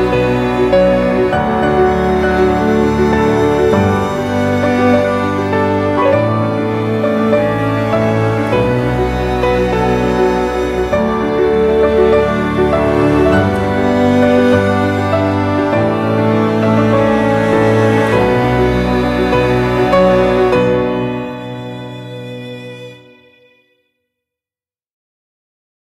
Música